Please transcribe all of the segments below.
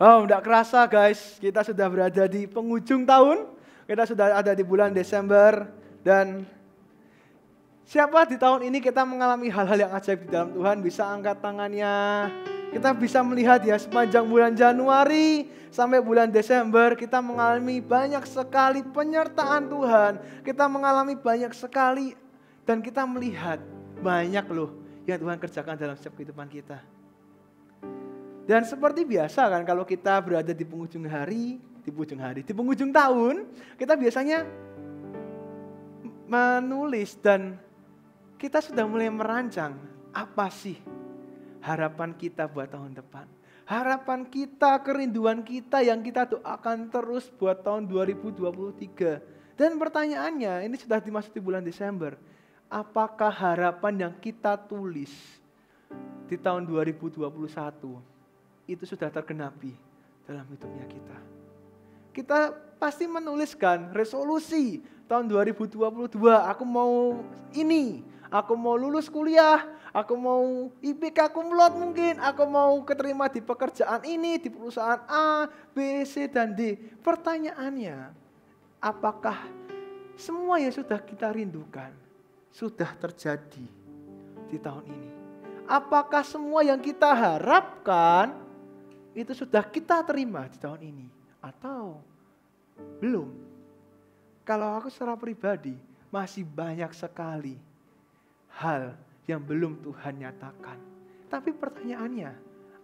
Oh, tidak kerasa guys, kita sudah berada di penghujung tahun. Kita sudah ada di bulan Desember dan siapa di tahun ini kita mengalami hal-hal yang ajaib di dalam Tuhan bisa angkat tangannya. Kita bisa melihat ya sepanjang bulan Januari sampai bulan Desember kita mengalami banyak sekali penyertaan Tuhan. Kita mengalami banyak sekali dan kita melihat banyak loh yang Tuhan kerjakan dalam setiap kehidupan kita. Dan seperti biasa kan kalau kita berada di penghujung hari, di penghujung hari, di penghujung tahun, kita biasanya menulis dan kita sudah mulai merancang apa sih harapan kita buat tahun depan. Harapan kita, kerinduan kita yang kita doakan terus buat tahun 2023. Dan pertanyaannya, ini sudah dimasuki bulan Desember. Apakah harapan yang kita tulis di tahun 2021 itu sudah tergenapi dalam hidupnya kita. Kita pasti menuliskan resolusi tahun 2022, aku mau ini, aku mau lulus kuliah, aku mau IPK kumlot mungkin, aku mau keterima di pekerjaan ini, di perusahaan A, B, C, dan D. Pertanyaannya, apakah semua yang sudah kita rindukan sudah terjadi di tahun ini? Apakah semua yang kita harapkan itu sudah kita terima di tahun ini atau belum? Kalau aku secara pribadi masih banyak sekali hal yang belum Tuhan nyatakan. Tapi pertanyaannya,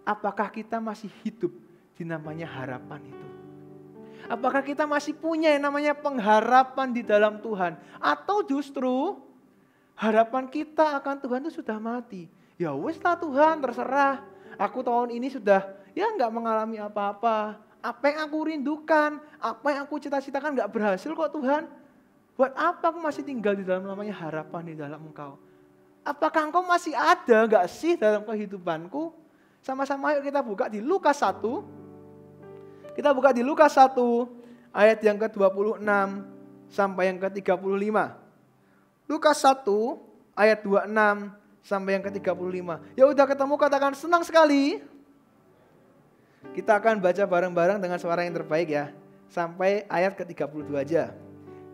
apakah kita masih hidup di namanya harapan itu? Apakah kita masih punya yang namanya pengharapan di dalam Tuhan? Atau justru harapan kita akan Tuhan itu sudah mati? Ya wes lah Tuhan terserah. Aku tahun ini sudah ya nggak mengalami apa-apa. Apa yang aku rindukan, apa yang aku cita-citakan nggak berhasil kok Tuhan. Buat apa aku masih tinggal di dalam namanya harapan di dalam engkau? Apakah engkau masih ada nggak sih dalam kehidupanku? Sama-sama yuk kita buka di Lukas 1. Kita buka di Lukas 1 ayat yang ke-26 sampai yang ke-35. Lukas 1 ayat 26 sampai yang ke-35. Ya udah ketemu katakan senang sekali. Kita akan baca bareng-bareng dengan suara yang terbaik ya. Sampai ayat ke-32 aja.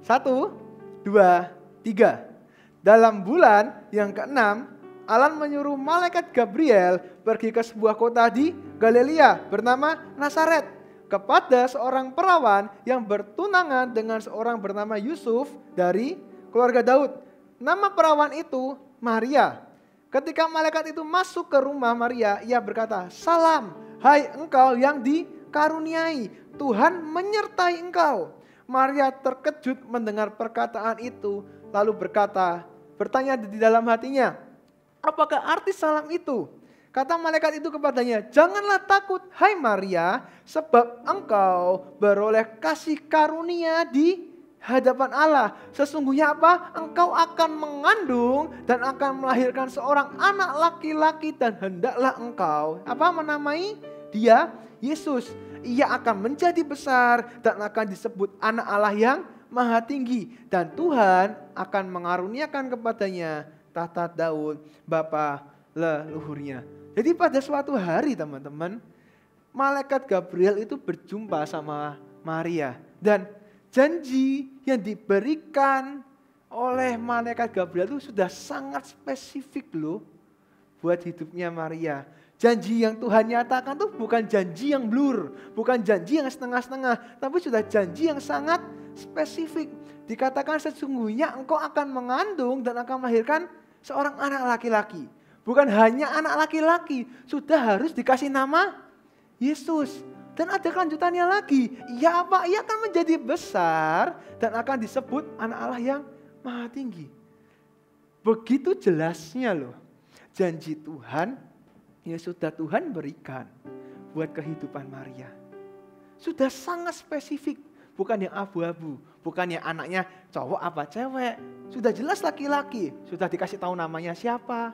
Satu, dua, tiga. Dalam bulan yang keenam, Alan menyuruh malaikat Gabriel pergi ke sebuah kota di Galilea bernama Nazaret kepada seorang perawan yang bertunangan dengan seorang bernama Yusuf dari keluarga Daud. Nama perawan itu Maria. Ketika malaikat itu masuk ke rumah Maria, ia berkata, "Salam, Hai engkau yang dikaruniai, Tuhan menyertai engkau. Maria terkejut mendengar perkataan itu, lalu berkata, bertanya di dalam hatinya, apakah arti salam itu? Kata malaikat itu kepadanya, janganlah takut hai Maria, sebab engkau beroleh kasih karunia di hadapan Allah. Sesungguhnya apa? Engkau akan mengandung dan akan melahirkan seorang anak laki-laki dan hendaklah engkau apa menamai dia Yesus. Ia akan menjadi besar dan akan disebut anak Allah yang maha tinggi. Dan Tuhan akan mengaruniakan kepadanya tahta Daud, bapa leluhurnya. Jadi pada suatu hari teman-teman, malaikat Gabriel itu berjumpa sama Maria. Dan janji yang diberikan oleh malaikat Gabriel itu sudah sangat spesifik loh buat hidupnya Maria. Janji yang Tuhan nyatakan tuh bukan janji yang blur, bukan janji yang setengah-setengah, tapi sudah janji yang sangat spesifik. Dikatakan sesungguhnya engkau akan mengandung dan akan melahirkan seorang anak laki-laki. Bukan hanya anak laki-laki, sudah harus dikasih nama Yesus. Dan ada kelanjutannya lagi. Ia apa? Ia akan menjadi besar dan akan disebut anak Allah yang maha tinggi. Begitu jelasnya loh. Janji Tuhan yang sudah Tuhan berikan buat kehidupan Maria. Sudah sangat spesifik, bukan yang abu-abu, bukan yang anaknya cowok apa cewek. Sudah jelas laki-laki, sudah dikasih tahu namanya siapa,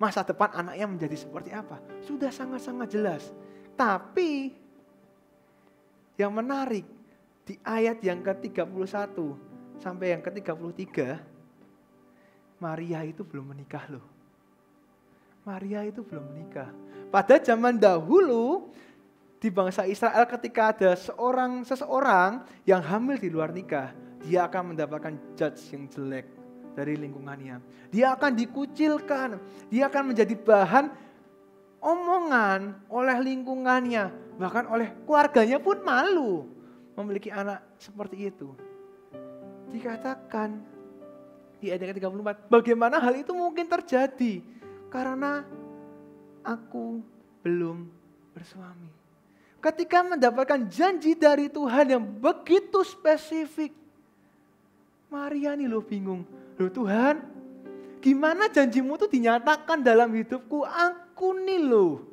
masa depan anaknya menjadi seperti apa. Sudah sangat-sangat jelas. Tapi yang menarik di ayat yang ke-31 sampai yang ke-33, Maria itu belum menikah loh. Maria itu belum menikah. Pada zaman dahulu, di bangsa Israel ketika ada seorang seseorang yang hamil di luar nikah, dia akan mendapatkan judge yang jelek dari lingkungannya. Dia akan dikucilkan, dia akan menjadi bahan omongan oleh lingkungannya, bahkan oleh keluarganya pun malu memiliki anak seperti itu. Dikatakan di ayat 34, bagaimana hal itu mungkin terjadi? Karena aku belum bersuami. Ketika mendapatkan janji dari Tuhan yang begitu spesifik, Maria nih lo bingung. Loh Tuhan, gimana janjimu itu dinyatakan dalam hidupku? Aku nih lo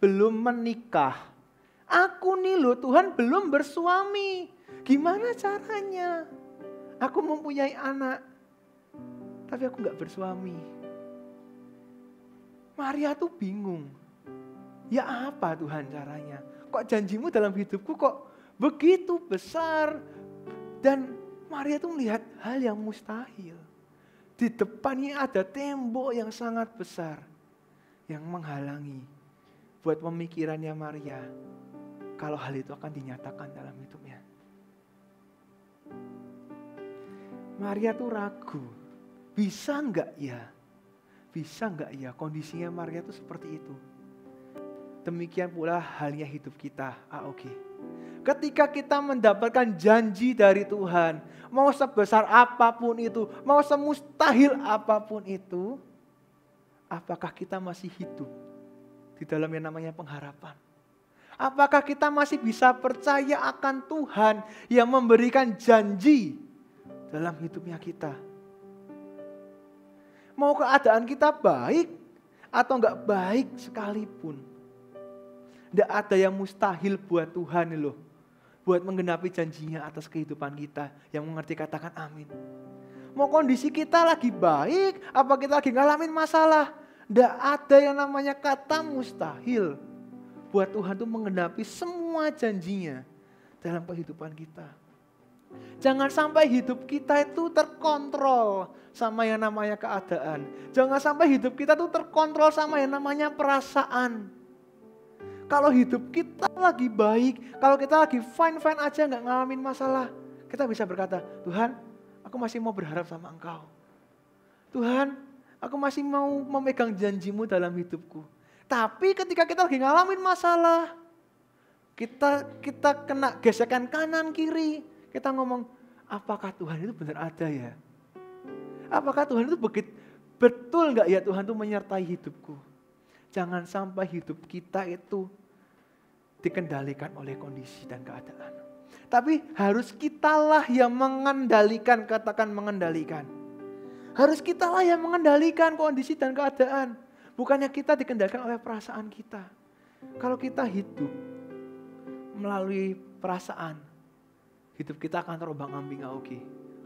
belum menikah. Aku nih lo Tuhan belum bersuami. Gimana caranya? Aku mempunyai anak, tapi aku nggak bersuami. Maria tuh bingung. Ya apa Tuhan caranya? Kok janjimu dalam hidupku kok begitu besar? Dan Maria tuh melihat hal yang mustahil. Di depannya ada tembok yang sangat besar yang menghalangi buat pemikirannya Maria kalau hal itu akan dinyatakan dalam hidupnya. Maria tuh ragu, bisa enggak ya? Bisa enggak ya kondisinya Maria tuh seperti itu? Demikian pula halnya hidup kita. Ah oke. Ketika kita mendapatkan janji dari Tuhan, mau sebesar apa pun itu, mau semustahil apa pun itu, apakah kita masih hidup di dalam yang namanya pengharapan? Apakah kita masih bisa percaya akan Tuhan yang memberikan janji dalam hidupnya kita? Mau keadaan kita baik atau enggak baik sekalipun. Tidak ada yang mustahil buat Tuhan loh buat menggenapi janjinya atas kehidupan kita. Yang mengerti katakan amin. Mau kondisi kita lagi baik, apa kita lagi ngalamin masalah. Tidak ada yang namanya kata mustahil. Buat Tuhan tuh menggenapi semua janjinya dalam kehidupan kita. Jangan sampai hidup kita itu terkontrol sama yang namanya keadaan. Jangan sampai hidup kita tuh terkontrol sama yang namanya perasaan. Kalau hidup kita lagi baik, kalau kita lagi fine-fine aja nggak ngalamin masalah, kita bisa berkata, Tuhan, aku masih mau berharap sama Engkau. Tuhan, aku masih mau memegang janjimu dalam hidupku. Tapi ketika kita lagi ngalamin masalah, kita kita kena gesekan kanan kiri, kita ngomong, apakah Tuhan itu benar ada ya? Apakah Tuhan itu begitu betul nggak ya Tuhan itu menyertai hidupku? Jangan sampai hidup kita itu dikendalikan oleh kondisi dan keadaan. Tapi harus kitalah yang mengendalikan, katakan mengendalikan. Harus kitalah yang mengendalikan kondisi dan keadaan. Bukannya kita dikendalikan oleh perasaan kita. Kalau kita hidup melalui perasaan, hidup kita akan terombang ambing oke.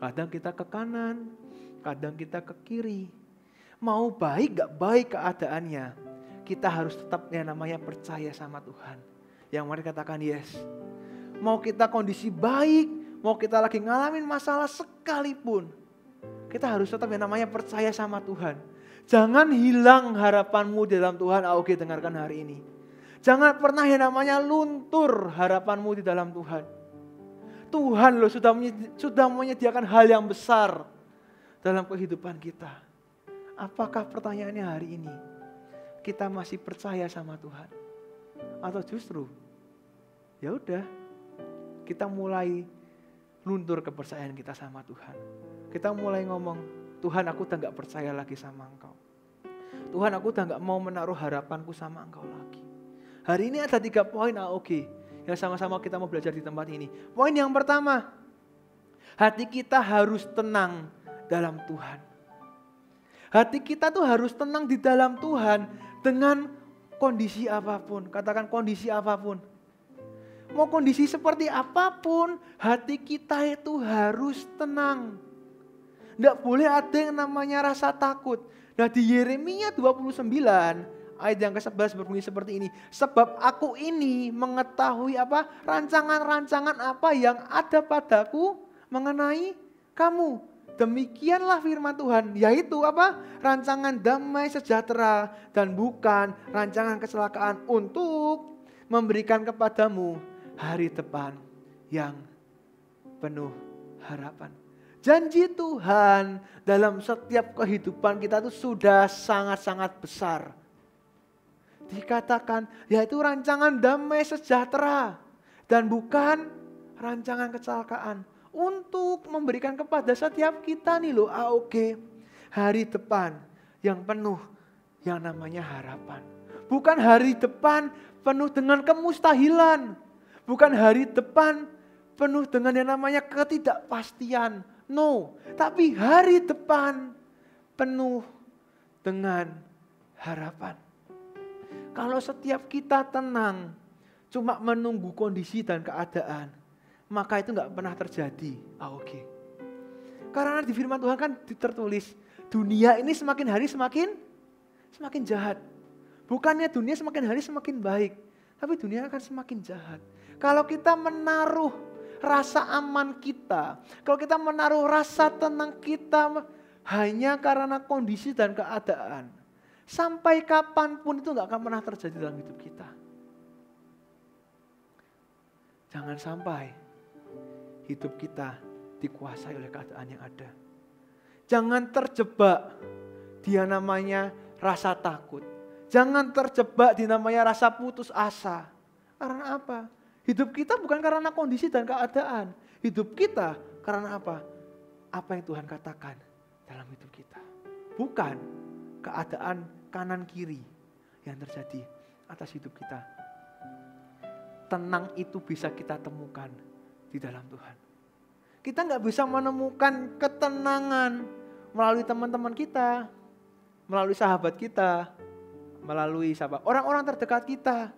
Kadang kita ke kanan, kadang kita ke kiri. Mau baik gak baik keadaannya, kita harus tetap yang namanya percaya sama Tuhan. Yang mari katakan yes. Mau kita kondisi baik, mau kita lagi ngalamin masalah sekalipun. Kita harus tetap yang namanya percaya sama Tuhan. Jangan hilang harapanmu di dalam Tuhan. Ah, oke dengarkan hari ini. Jangan pernah yang namanya luntur harapanmu di dalam Tuhan. Tuhan loh sudah sudah menyediakan hal yang besar dalam kehidupan kita. Apakah pertanyaannya hari ini? kita masih percaya sama Tuhan? Atau justru ya udah kita mulai luntur kepercayaan kita sama Tuhan. Kita mulai ngomong, Tuhan aku udah gak percaya lagi sama Engkau. Tuhan aku udah gak mau menaruh harapanku sama Engkau lagi. Hari ini ada tiga poin AOG yang sama-sama kita mau belajar di tempat ini. Poin yang pertama, hati kita harus tenang dalam Tuhan. Hati kita tuh harus tenang di dalam Tuhan dengan kondisi apa pun. Katakan kondisi apa pun. Mau kondisi seperti apa pun, hati kita itu harus tenang. Tidak boleh ada yang namanya rasa takut. Nah di Yeremia 29 ayat yang ke-11 berbunyi seperti ini. Sebab aku ini mengetahui apa rancangan-rancangan apa yang ada padaku mengenai kamu Demikianlah firman Tuhan, yaitu apa? Rancangan damai sejahtera dan bukan rancangan kecelakaan untuk memberikan kepadamu hari depan yang penuh harapan. Janji Tuhan dalam setiap kehidupan kita itu sudah sangat-sangat besar. Dikatakan yaitu rancangan damai sejahtera dan bukan rancangan kecelakaan untuk memberikan kepada setiap kita nih loh AOG hari depan yang penuh yang namanya harapan. Bukan hari depan penuh dengan kemustahilan. Bukan hari depan penuh dengan yang namanya ketidakpastian. No, tapi hari depan penuh dengan harapan. Kalau setiap kita tenang, cuma menunggu kondisi dan keadaan, maka itu nggak pernah terjadi. Ah, Oke. Okay. Karena di firman Tuhan kan tertulis, dunia ini semakin hari semakin semakin jahat. Bukannya dunia semakin hari semakin baik, tapi dunia akan semakin jahat. Kalau kita menaruh rasa aman kita, kalau kita menaruh rasa tenang kita hanya karena kondisi dan keadaan, sampai kapan pun itu nggak akan pernah terjadi dalam hidup kita. Jangan sampai hidup kita dikuasai oleh keadaan yang ada. Jangan terjebak dia namanya rasa takut. Jangan terjebak di namanya rasa putus asa. Karena apa? Hidup kita bukan karena kondisi dan keadaan. Hidup kita karena apa? Apa yang Tuhan katakan dalam hidup kita. Bukan keadaan kanan kiri yang terjadi atas hidup kita. Tenang itu bisa kita temukan di dalam Tuhan. Kita nggak bisa menemukan ketenangan melalui teman-teman kita, melalui sahabat kita, melalui sahabat orang-orang terdekat kita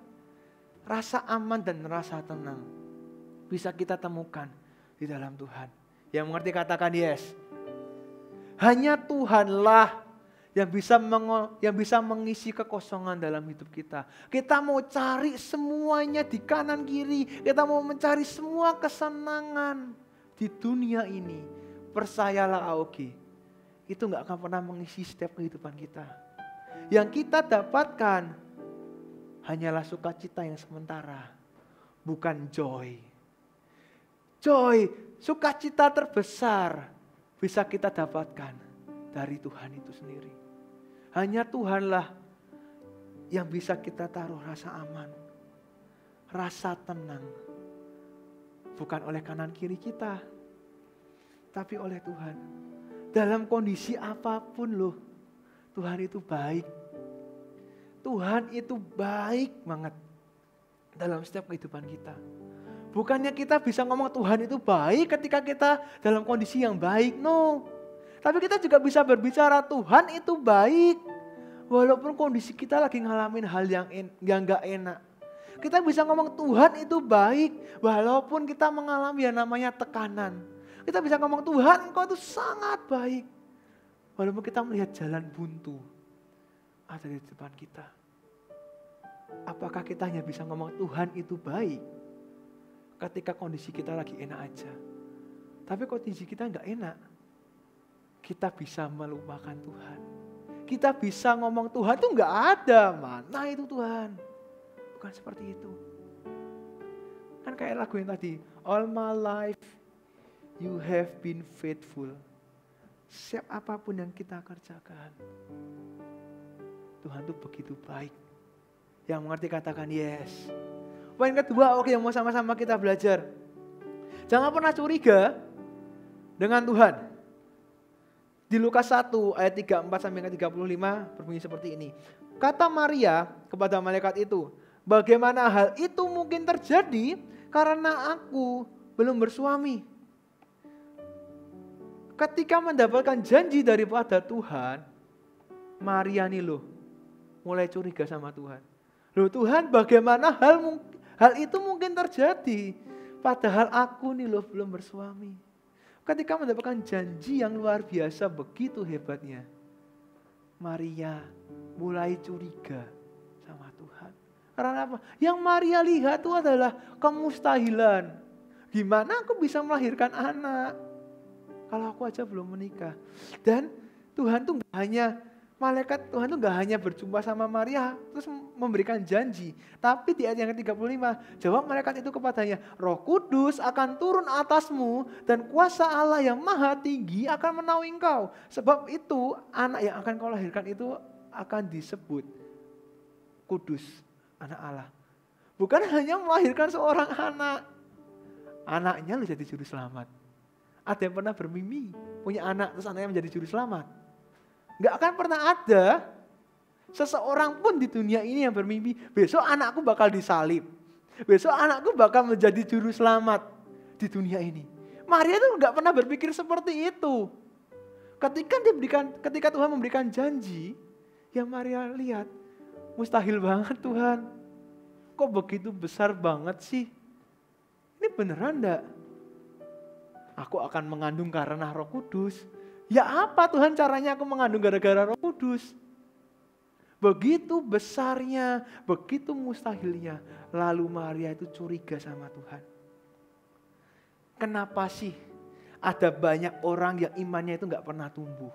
rasa aman dan rasa tenang bisa kita temukan di dalam Tuhan. Yang mengerti katakan yes. Hanya Tuhanlah yang bisa yang bisa mengisi kekosongan dalam hidup kita. Kita mau cari semuanya di kanan kiri, kita mau mencari semua kesenangan di dunia ini. Percayalah Aoki, itu nggak akan pernah mengisi setiap kehidupan kita. Yang kita dapatkan hanyalah sukacita yang sementara, bukan joy. Joy, sukacita terbesar bisa kita dapatkan dari Tuhan itu sendiri. Hanya Tuhanlah yang bisa kita taruh rasa aman, rasa tenang. Bukan oleh kanan kiri kita, tapi oleh Tuhan. Dalam kondisi apa pun loh, Tuhan itu baik Tuhan itu baik banget dalam setiap kehidupan kita. Bukannya kita bisa ngomong Tuhan itu baik ketika kita dalam kondisi yang baik, no. Tapi kita juga bisa berbicara Tuhan itu baik walaupun kondisi kita lagi ngalamin hal yang en, gak enak. Kita bisa ngomong Tuhan itu baik walaupun kita mengalami yang namanya tekanan. Kita bisa ngomong Tuhan engkau itu sangat baik. Walaupun kita melihat jalan buntu ada di depan kita. Apakah kita hanya bisa ngomong Tuhan itu baik ketika kondisi kita lagi enak aja. Tapi kondisi kita nggak enak, kita bisa melupakan Tuhan. Kita bisa ngomong Tuhan itu nggak ada, mana itu Tuhan? Bukan seperti itu. Kan kayak lagu yang tadi, All my life you have been faithful. Siap apa pun yang kita kerjakan, Tuhan itu begitu baik. Yang mengerti katakan yes. Poin kedua, oke yang mau sama-sama kita belajar. Jangan pernah curiga dengan Tuhan. Di Lukas 1 ayat 34 sampai 35 berbunyi seperti ini. Kata Maria kepada malaikat itu, bagaimana hal itu mungkin terjadi karena aku belum bersuami. Ketika mendapatkan janji daripada Tuhan, Maria nih loh mulai curiga sama Tuhan. Loh Tuhan bagaimana hal hal itu mungkin terjadi. Padahal aku nih loh belum bersuami. Ketika mendapatkan janji yang luar biasa begitu hebatnya. Maria mulai curiga sama Tuhan. Karena apa? Yang Maria lihat itu adalah kemustahilan. Gimana aku bisa melahirkan anak? Kalau aku aja belum menikah. Dan Tuhan tuh hanya malaikat Tuhan itu gak hanya berjumpa sama Maria terus memberikan janji. Tapi di ayat yang ke-35, jawab malaikat itu kepadanya, roh kudus akan turun atasmu dan kuasa Allah yang maha tinggi akan menaungi engkau. Sebab itu anak yang akan kau lahirkan itu akan disebut kudus, anak Allah. Bukan hanya melahirkan seorang anak. Anaknya lu jadi juru selamat. Ada yang pernah bermimpi punya anak terus anaknya menjadi juru selamat? Gak akan pernah ada seseorang pun di dunia ini yang bermimpi, besok anakku bakal disalib. Besok anakku bakal menjadi juru selamat di dunia ini. Maria itu gak pernah berpikir seperti itu. Ketika diberikan, ketika Tuhan memberikan janji, yang Maria lihat, mustahil banget Tuhan. Kok begitu besar banget sih? Ini beneran enggak? Aku akan mengandung karena roh kudus. Ya apa Tuhan caranya aku mengandung gara-gara roh kudus? Begitu besarnya, begitu mustahilnya. Lalu Maria itu curiga sama Tuhan. Kenapa sih ada banyak orang yang imannya itu nggak pernah tumbuh?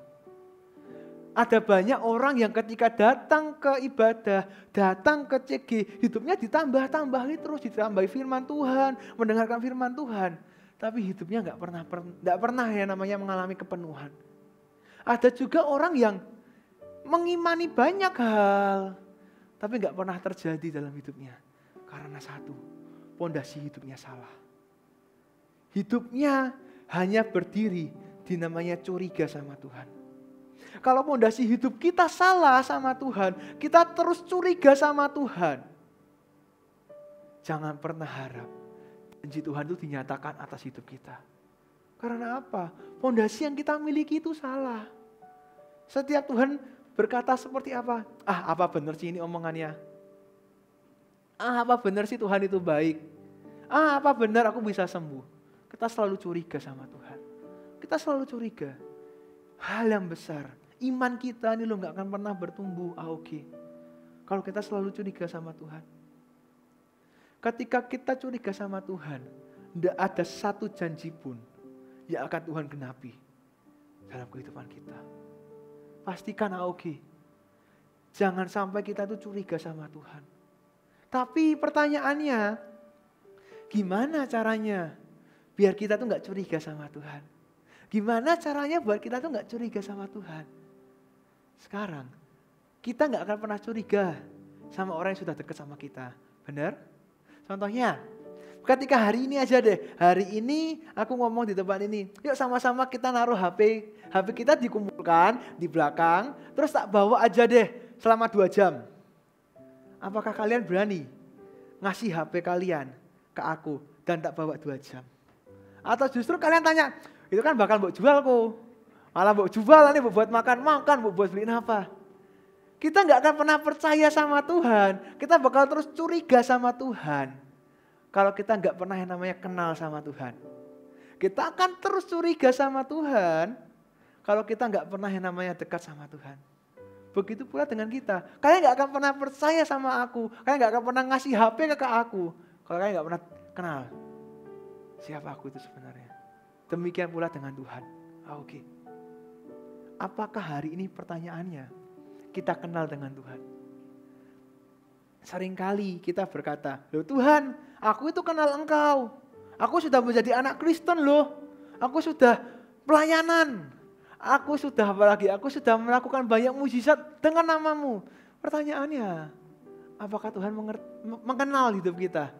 Ada banyak orang yang ketika datang ke ibadah, datang ke CG, hidupnya ditambah-tambahi terus, ditambahi firman Tuhan, mendengarkan firman Tuhan. Tapi hidupnya nggak pernah, nggak pernah ya namanya mengalami kepenuhan. Ada juga orang yang mengimani banyak hal, tapi nggak pernah terjadi dalam hidupnya. Karena satu, pondasi hidupnya salah. Hidupnya hanya berdiri di namanya curiga sama Tuhan. Kalau pondasi hidup kita salah sama Tuhan, kita terus curiga sama Tuhan. Jangan pernah harap janji Tuhan itu dinyatakan atas hidup kita. Karena apa? Pondasi yang kita miliki itu salah. Setiap Tuhan berkata seperti apa? Ah apa benar sih ini omongannya? Ah apa benar sih Tuhan itu baik? Ah apa benar aku bisa sembuh? Kita selalu curiga sama Tuhan. Kita selalu curiga. Hal yang besar. Iman kita ini lo gak akan pernah bertumbuh. Ah oke. Okay. Kalau kita selalu curiga sama Tuhan. Ketika kita curiga sama Tuhan, tidak ada satu janji pun yang akan Tuhan genapi dalam kehidupan kita pastikan oke. Jangan sampai kita tuh curiga sama Tuhan. Tapi pertanyaannya, gimana caranya biar kita tuh nggak curiga sama Tuhan? Gimana caranya buat kita tuh nggak curiga sama Tuhan? Sekarang, kita nggak akan pernah curiga sama orang yang sudah dekat sama kita. Benar? Contohnya, ketika hari ini aja deh, hari ini aku ngomong di tempat ini, yuk sama-sama kita naruh HP, HP kita dikumpulkan di belakang, terus tak bawa aja deh selama dua jam. Apakah kalian berani ngasih HP kalian ke aku dan tak bawa dua jam? Atau justru kalian tanya, itu kan bakal buat jual kok. Malah buat jual nih buat makan, makan buat beliin apa. Kita nggak akan pernah percaya sama Tuhan. Kita bakal terus curiga sama Tuhan kalau kita nggak pernah yang namanya kenal sama Tuhan. Kita akan terus curiga sama Tuhan kalau kita nggak pernah yang namanya dekat sama Tuhan. Begitu pula dengan kita. Kalian nggak akan pernah percaya sama aku. Kalian nggak akan pernah ngasih HP ke aku. Kalau kalian nggak pernah kenal siapa aku itu sebenarnya. Demikian pula dengan Tuhan. Ah, Oke. Okay. Apakah hari ini pertanyaannya kita kenal dengan Tuhan? Seringkali kita berkata, loh Tuhan Aku itu kenal engkau. Aku sudah menjadi anak Kristen loh. Aku sudah pelayanan. Aku sudah apalagi, aku sudah melakukan banyak mujizat dengan namamu. Pertanyaannya, apakah Tuhan mengenal hidup kita?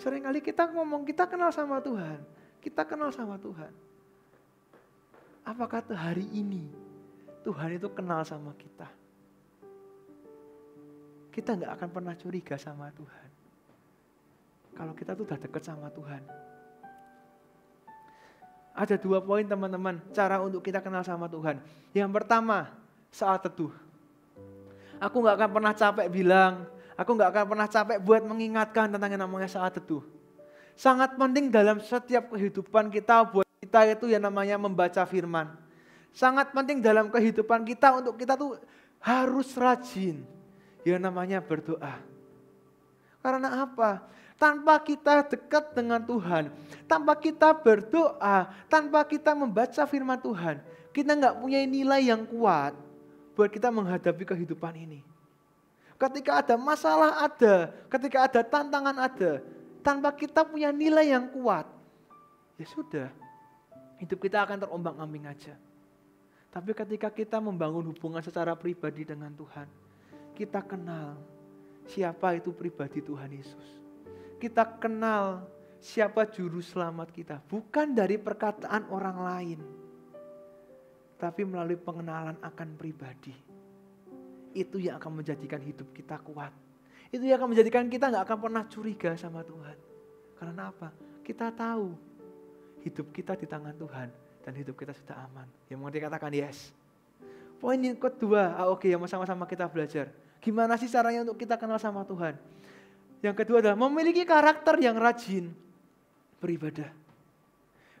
Seringkali kita ngomong kita kenal sama Tuhan. Kita kenal sama Tuhan. Apakah hari ini Tuhan itu kenal sama kita? Kita nggak akan pernah curiga sama Tuhan kalau kita tuh udah deket sama Tuhan. Ada dua poin teman-teman, cara untuk kita kenal sama Tuhan. Yang pertama, saat teduh. Aku gak akan pernah capek bilang, aku gak akan pernah capek buat mengingatkan tentang yang namanya saat teduh. Sangat penting dalam setiap kehidupan kita buat kita itu yang namanya membaca firman. Sangat penting dalam kehidupan kita untuk kita tuh harus rajin yang namanya berdoa. Karena apa? Tanpa kita dekat dengan Tuhan, tanpa kita berdoa, tanpa kita membaca firman Tuhan, kita nggak punya nilai yang kuat buat kita menghadapi kehidupan ini. Ketika ada masalah ada, ketika ada tantangan ada, tanpa kita punya nilai yang kuat, ya sudah, hidup kita akan terombang-ambing aja. Tapi ketika kita membangun hubungan secara pribadi dengan Tuhan, kita kenal siapa itu pribadi Tuhan Yesus. Kita kenal siapa juru selamat kita, bukan dari perkataan orang lain, tapi melalui pengenalan akan pribadi. Itu yang akan menjadikan hidup kita kuat. Itu yang akan menjadikan kita nggak akan pernah curiga sama Tuhan. Karena apa? Kita tahu hidup kita di tangan Tuhan dan hidup kita sudah aman. Yang mau dikatakan yes. Poin yang kedua, ah, oke okay, yang sama-sama kita belajar. Gimana sih caranya untuk kita kenal sama Tuhan? Yang kedua adalah memiliki karakter yang rajin beribadah.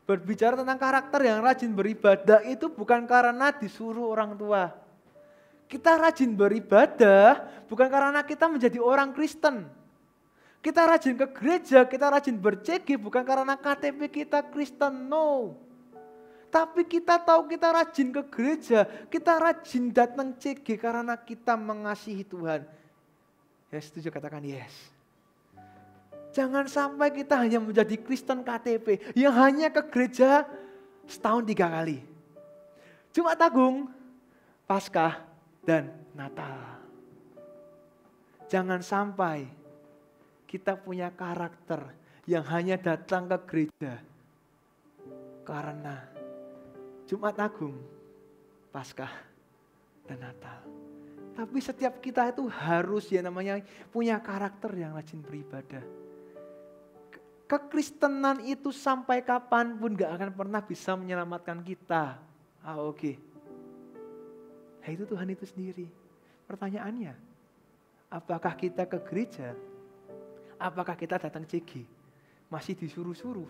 Berbicara tentang karakter yang rajin beribadah itu bukan karena disuruh orang tua. Kita rajin beribadah bukan karena kita menjadi orang Kristen. Kita rajin ke gereja, kita rajin bercegi bukan karena KTP kita Kristen, no. Tapi kita tahu kita rajin ke gereja, kita rajin datang CG karena kita mengasihi Tuhan. Ya setuju katakan yes. Jangan sampai kita hanya menjadi Kristen KTP yang hanya ke gereja setahun tiga kali. Cuma tagung, Paskah, dan Natal. Jangan sampai kita punya karakter yang hanya datang ke gereja karena Jumat Agung, Paskah, dan Natal. Tapi setiap kita itu harus ya namanya punya karakter yang rajin beribadah. Kekristenan itu sampai kapan pun gak akan pernah bisa menyelamatkan kita. Ah oke. Okay. Nah, itu Tuhan itu sendiri. Pertanyaannya, apakah kita ke gereja Apakah kita datang CG? Masih disuruh-suruh?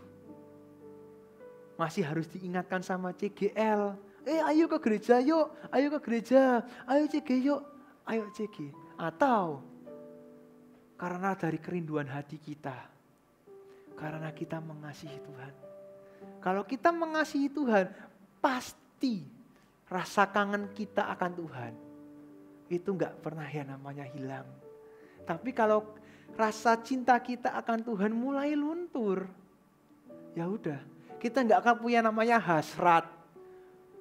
Masih harus diingatkan sama CGL. Eh ayo ke gereja yuk, ayo ke gereja, ayo CG yuk, ayo CG. Atau karena dari kerinduan hati kita, karena kita mengasihi Tuhan. Kalau kita mengasihi Tuhan, pasti rasa kangen kita akan Tuhan itu nggak pernah ya namanya hilang. Tapi kalau rasa cinta kita akan Tuhan mulai luntur, ya udah, kita nggak akan punya namanya hasrat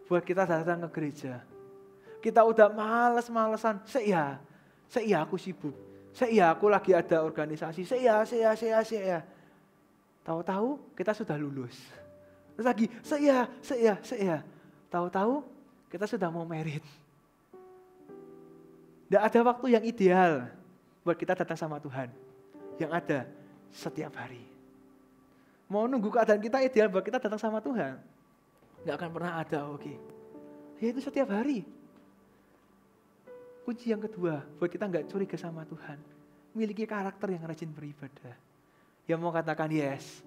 buat kita datang ke gereja. Kita udah males-malesan, saya, saya aku sibuk, saya aku lagi ada organisasi, saya, saya, saya, saya. Tahu-tahu kita sudah lulus. Terus lagi, saya, saya, saya. Tahu-tahu kita sudah mau merit. Tidak ada waktu yang ideal buat kita datang sama Tuhan. Yang ada setiap hari. Mau nunggu keadaan kita ideal buat kita datang sama Tuhan. Nggak akan pernah ada, oke. Okay. Ya itu setiap hari. Kunci yang kedua, buat kita nggak curiga sama Tuhan. Miliki karakter yang rajin beribadah. Yang mau katakan yes.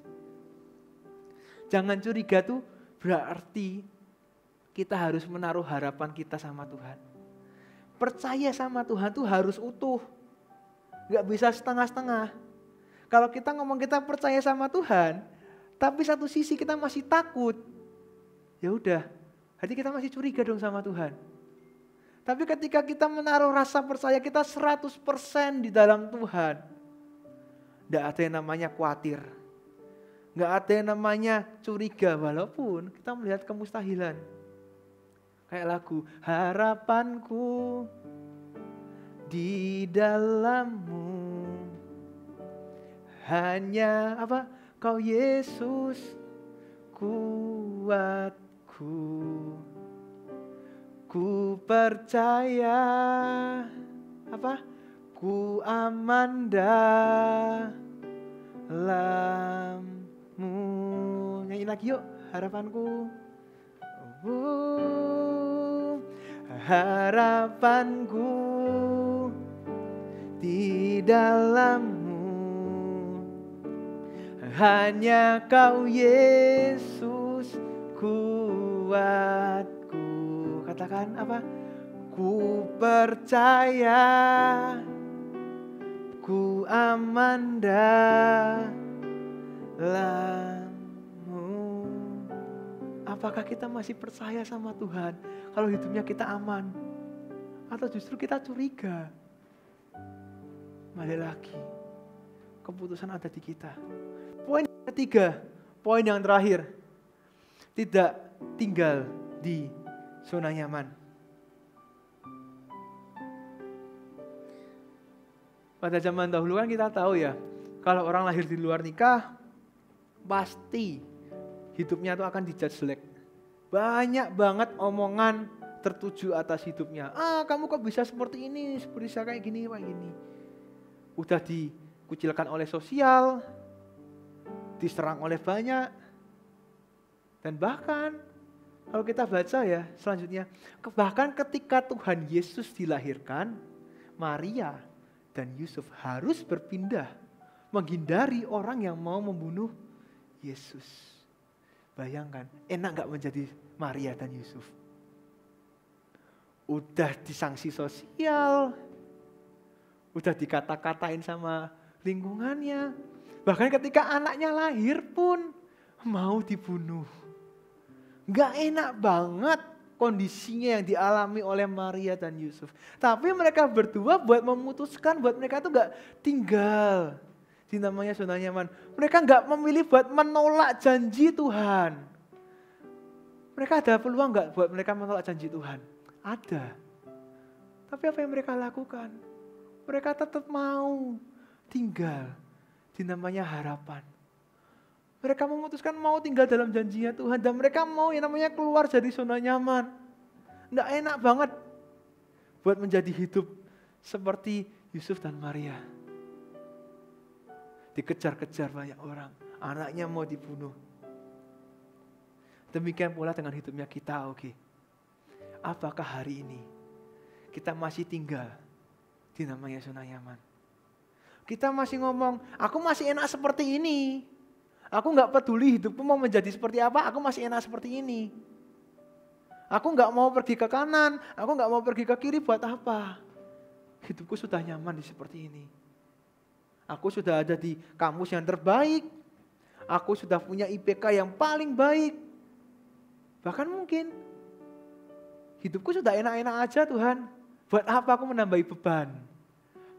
Jangan curiga tuh berarti kita harus menaruh harapan kita sama Tuhan. Percaya sama Tuhan tuh harus utuh. Gak bisa setengah-setengah. Kalau kita ngomong kita percaya sama Tuhan, tapi satu sisi kita masih takut, ya udah, hati kita masih curiga dong sama Tuhan. Tapi ketika kita menaruh rasa percaya kita 100% di dalam Tuhan, tidak ada yang namanya khawatir. Nggak ada yang namanya curiga walaupun kita melihat kemustahilan. Kayak lagu, harapanku di dalammu. Hanya apa? Kau Yesus kuatku. Ku percaya apa? Ku aman dalammu. Nyanyi lagi yuk harapanku. Uh, harapanku di dalammu hanya kau Yesus kuatku katakan apa ku percaya ku aman dalammu apakah kita masih percaya sama Tuhan kalau hidupnya kita aman Atau justru kita curiga? Balik lagi, keputusan ada di kita. Poin ketiga, poin yang terakhir, tidak tinggal di zona nyaman. Pada zaman dahulu kan kita tahu ya, kalau orang lahir di luar nikah, pasti hidupnya itu akan dijudge jelek. Banyak banget omongan tertuju atas hidupnya. Ah, kamu kok bisa seperti ini, seperti saya kayak gini, kayak gini. Udah dikucilkan oleh sosial, diserang oleh banyak. Dan bahkan kalau kita baca ya selanjutnya, bahkan ketika Tuhan Yesus dilahirkan, Maria dan Yusuf harus berpindah menghindari orang yang mau membunuh Yesus. Bayangkan, enak gak menjadi Maria dan Yusuf? Udah disangsi sosial, udah dikata-katain sama lingkungannya. Bahkan ketika anaknya lahir pun mau dibunuh. Gak enak banget kondisinya yang dialami oleh Maria dan Yusuf. Tapi mereka berdua buat memutuskan buat mereka itu gak tinggal di namanya zona nyaman. Mereka nggak memilih buat menolak janji Tuhan. Mereka ada peluang nggak buat mereka menolak janji Tuhan? Ada. Tapi apa yang mereka lakukan? Mereka tetap mau tinggal di namanya harapan. Mereka memutuskan mau tinggal dalam janjinya Tuhan dan mereka mau yang namanya keluar dari zona nyaman. Nggak enak banget buat menjadi hidup seperti Yusuf dan Maria dikejar-kejar banyak orang. Anaknya mau dibunuh. Demikian pula dengan hidupnya kita, oke. Okay. Apakah hari ini kita masih tinggal di namanya zona nyaman? Kita masih ngomong, aku masih enak seperti ini. Aku nggak peduli hidupku mau menjadi seperti apa, aku masih enak seperti ini. Aku nggak mau pergi ke kanan, aku nggak mau pergi ke kiri buat apa? Hidupku sudah nyaman di seperti ini. Aku sudah ada di kampus yang terbaik. Aku sudah punya IPK yang paling baik. Bahkan mungkin hidupku sudah enak-enak aja Tuhan. Buat apa aku menambahi beban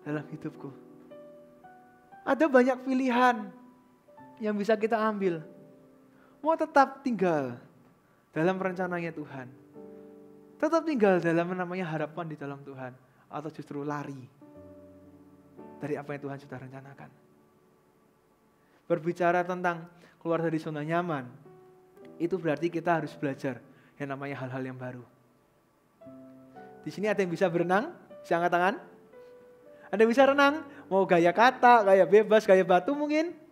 dalam hidupku? Ada banyak pilihan yang bisa kita ambil. Mau tetap tinggal dalam rencananya Tuhan. Tetap tinggal dalam namanya harapan di dalam Tuhan. Atau justru lari dari apa yang Tuhan sudah rencanakan. Berbicara tentang keluar dari zona nyaman, itu berarti kita harus belajar yang namanya hal-hal yang baru. Di sini ada yang bisa berenang, bisa angkat tangan. Yang bisa renang, mau gaya kata, gaya bebas, gaya batu mungkin.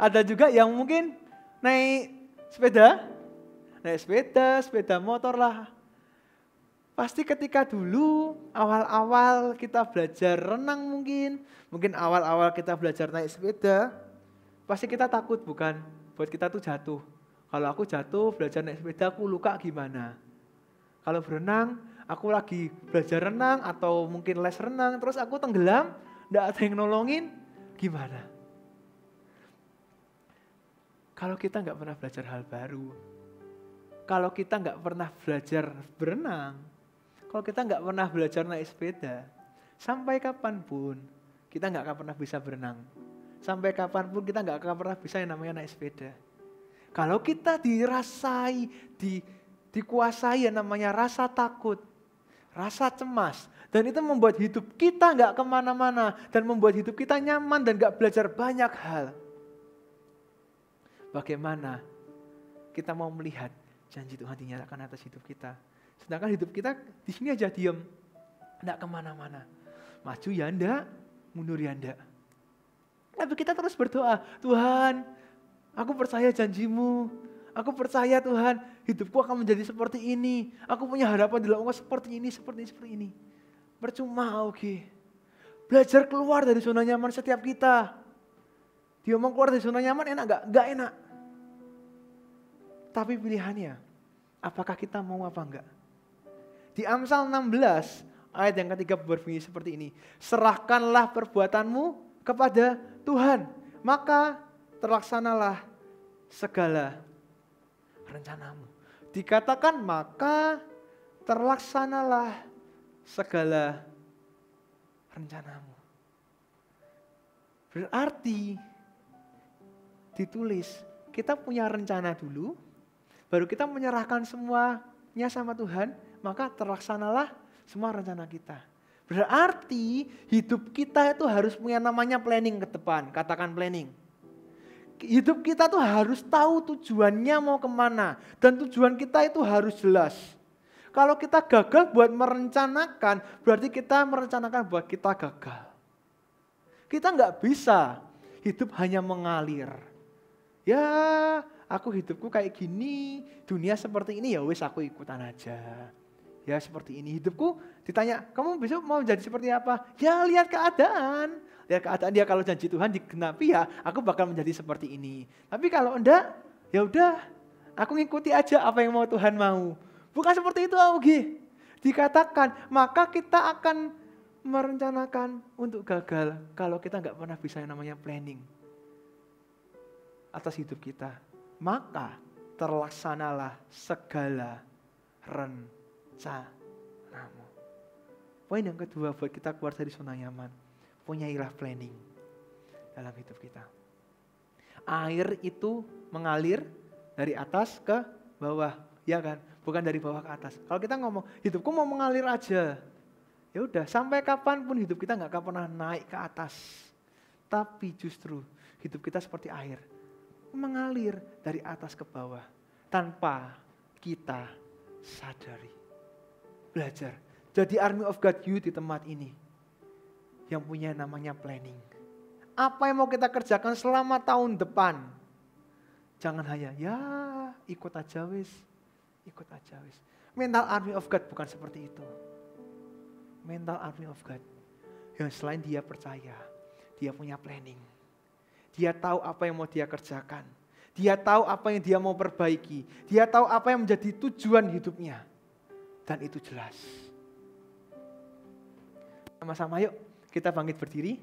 Ada juga yang mungkin naik sepeda, naik sepeda, sepeda motor lah, Pasti ketika dulu awal-awal kita belajar renang mungkin, mungkin awal-awal kita belajar naik sepeda, pasti kita takut bukan buat kita tuh jatuh. Kalau aku jatuh belajar naik sepeda aku luka gimana? Kalau berenang, aku lagi belajar renang atau mungkin les renang, terus aku tenggelam, tidak ada yang nolongin, gimana? Kalau kita nggak pernah belajar hal baru, kalau kita nggak pernah belajar berenang, kalau kita nggak pernah belajar naik sepeda, sampai kapan pun kita nggak akan pernah bisa berenang. Sampai kapan pun kita nggak akan pernah bisa yang namanya naik sepeda. Kalau kita dirasai, di, dikuasai yang namanya rasa takut, rasa cemas, dan itu membuat hidup kita nggak ke mana-mana, dan membuat hidup kita nyaman dan nggak belajar banyak hal. Bagaimana kita mau melihat janji Tuhan dinyatakan atas hidup kita? Sedangkan hidup kita di sini aja diem. Tidak ke mana-mana. Maju ya enggak, mundur ya enggak. Tapi kita terus berdoa, Tuhan aku percaya janjimu. Aku percaya Tuhan hidupku akan menjadi seperti ini. Aku punya harapan dalam engkau seperti ini, seperti ini, seperti ini. Percuma oke. Okay. Belajar keluar dari zona nyaman setiap kita. Dia mau keluar dari zona nyaman enak gak? Gak enak. Tapi pilihannya, apakah kita mau apa enggak? Di Amsal 16 ayat yang ketiga berbunyi seperti ini. Serahkanlah perbuatanmu kepada Tuhan, maka terlaksanalah segala rencanamu. Dikatakan maka terlaksanalah segala rencanamu. Berarti ditulis, kita punya rencana dulu, baru kita menyerahkan semuanya sama Tuhan, maka terlaksanalah semua rencana kita. Berarti hidup kita itu harus punya namanya planning ke depan, katakan planning. Hidup kita tuh harus tahu tujuannya mau ke mana, dan tujuan kita itu harus jelas. Kalau kita gagal buat merencanakan, berarti kita merencanakan buat kita gagal. Kita nggak bisa hidup hanya mengalir. Ya, aku hidupku kayak gini, dunia seperti ini ya wis aku ikutan aja. Ya seperti ini hidupku ditanya, kamu besok mau jadi seperti apa? Ya lihat keadaan. Lihat keadaan dia kalau janji Tuhan digenapi ya, aku bakal menjadi seperti ini. Tapi kalau enggak, ya udah, aku ngikuti aja apa yang mau Tuhan mau. Bukan seperti itu Augi. Dikatakan, maka kita akan merencanakan untuk gagal kalau kita nggak pernah bisa yang namanya planning atas hidup kita. Maka terlaksanalah segala rencanamu. Poin yang kedua buat kita keluar dari zona nyaman. Punyailah planning dalam hidup kita. Air itu mengalir dari atas ke bawah, ya kan? bukan dari bawah ke atas. Kalau kita ngomong hidupku mau mengalir aja, ya udah sampai kapan pun hidup kita nggak akan pernah naik ke atas. Tapi justru hidup kita seperti air, mengalir dari atas ke bawah tanpa kita sadari. Belajar. Jadi army of God you di tempat ini yang punya namanya planning. Apa yang mau kita kerjakan selama tahun depan? Jangan hanya ya ikut aja wis ikut aja wis. Mental army of God bukan seperti itu. Mental army of God. Yang selain dia percaya, dia punya planning. Dia tahu apa yang mau dia kerjakan. Dia tahu apa yang dia mau perbaiki. Dia tahu apa yang menjadi tujuan hidupnya. Dan itu jelas. Sama-sama yuk kita bangkit berdiri.